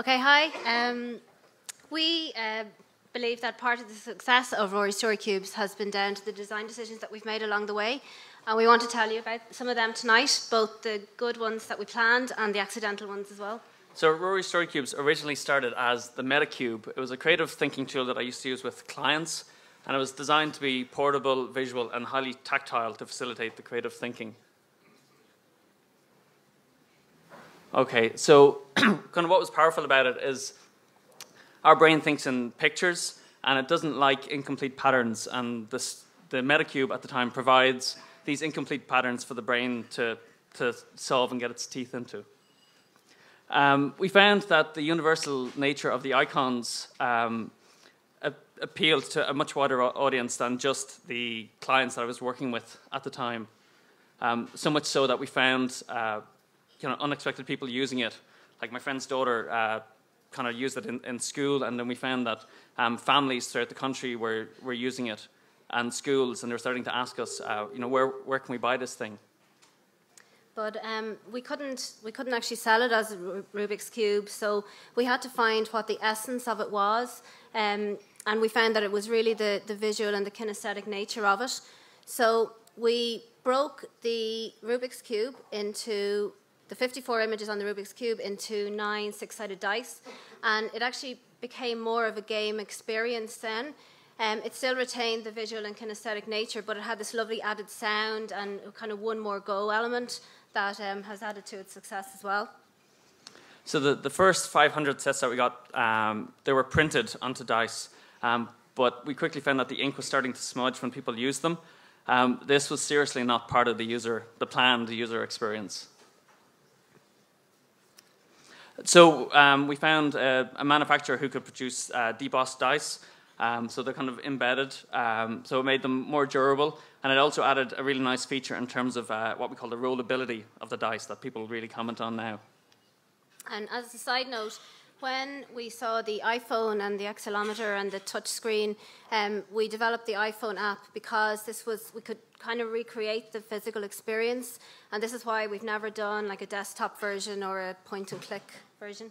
Okay, hi. Um, we uh, believe that part of the success of Rory Story Cubes has been down to the design decisions that we've made along the way. And we want to tell you about some of them tonight, both the good ones that we planned and the accidental ones as well. So Rory Story Cubes originally started as the MetaCube. It was a creative thinking tool that I used to use with clients, and it was designed to be portable, visual, and highly tactile to facilitate the creative thinking. Okay, so kind of what was powerful about it is our brain thinks in pictures, and it doesn't like incomplete patterns, and this, the MetaCube at the time provides these incomplete patterns for the brain to, to solve and get its teeth into. Um, we found that the universal nature of the icons um, appealed to a much wider audience than just the clients that I was working with at the time. Um, so much so that we found uh, you unexpected people using it. Like my friend's daughter uh, kind of used it in, in school, and then we found that um, families throughout the country were, were using it, and schools, and they were starting to ask us, uh, you know, where, where can we buy this thing? but um, we couldn't we couldn't actually sell it as a Rubik's cube. So we had to find what the essence of it was, um, and we found that it was really the the visual and the kinesthetic nature of it. So we broke the Rubik's cube into the 54 images on the Rubik's cube into nine six-sided dice, and it actually became more of a game experience then. Um, it still retained the visual and kinesthetic nature, but it had this lovely added sound and kind of one more go element that um, has added to its success as well. So the, the first 500 sets that we got, um, they were printed onto dice, um, but we quickly found that the ink was starting to smudge when people used them. Um, this was seriously not part of the user, the planned user experience. So um, we found a, a, manufacturer who could produce uh, debossed dice. Um, so they're kind of embedded. Um, so it made them more durable and it also added a really nice feature in terms of uh, what we call the rollability of the dice that people really comment on now. And as a side note, when we saw the iPhone and the accelerometer and the touch screen, um, we developed the iPhone app because this was we could kind of recreate the physical experience, and this is why we've never done like a desktop version or a point and click version.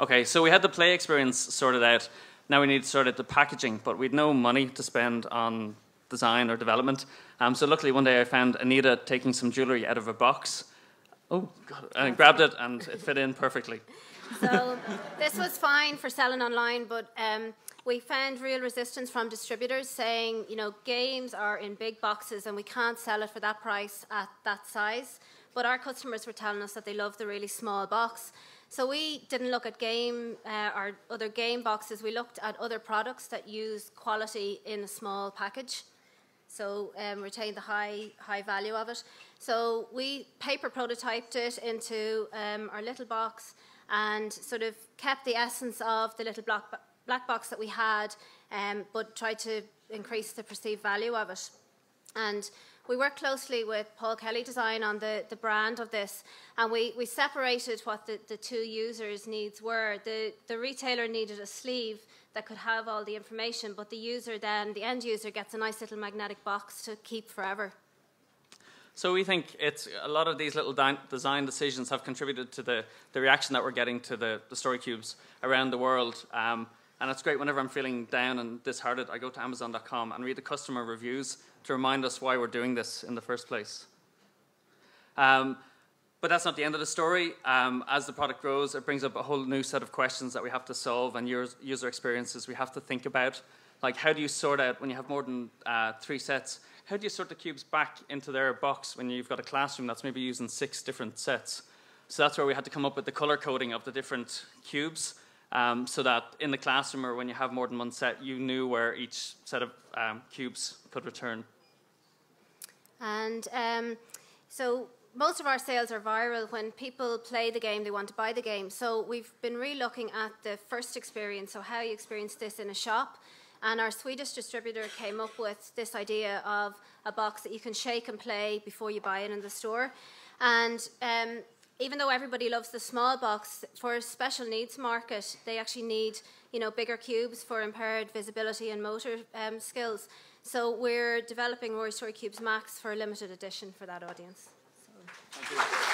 Okay, so we had the play experience sorted out, now we need to sort out the packaging, but we'd no money to spend on design or development. Um, so luckily one day I found Anita taking some jewellery out of a box. Oh, God, I grabbed it and it fit in perfectly. So this was fine for selling online, but um, we found real resistance from distributors saying, you know, games are in big boxes and we can't sell it for that price at that size. But our customers were telling us that they love the really small box. So we didn't look at game uh, or other game boxes. We looked at other products that use quality in a small package. So um, retain the high high value of it. So we paper prototyped it into um, our little box and sort of kept the essence of the little black, black box that we had, um, but tried to increase the perceived value of it. And we work closely with Paul Kelly Design on the, the brand of this, and we, we separated what the, the two users' needs were. The, the retailer needed a sleeve that could have all the information, but the user then, the end user, gets a nice little magnetic box to keep forever. So we think it's a lot of these little design decisions have contributed to the, the reaction that we're getting to the, the story cubes around the world. Um, and it's great whenever I'm feeling down and disheartened, I go to Amazon.com and read the customer reviews to remind us why we're doing this in the first place. Um, but that's not the end of the story. Um, as the product grows, it brings up a whole new set of questions that we have to solve and user experiences we have to think about. Like, how do you sort out when you have more than uh, three sets? How do you sort the cubes back into their box when you've got a classroom that's maybe using six different sets? So that's where we had to come up with the color coding of the different cubes um, so that in the classroom or when you have more than one set, you knew where each set of um, cubes could return. And um, so most of our sales are viral. When people play the game, they want to buy the game. So we've been re-looking at the first experience, so how you experience this in a shop. And our Swedish distributor came up with this idea of a box that you can shake and play before you buy it in the store. And um, even though everybody loves the small box, for a special needs market, they actually need you know bigger cubes for impaired visibility and motor um, skills. So we're developing Rory Story Cubes Max for a limited edition for that audience. So.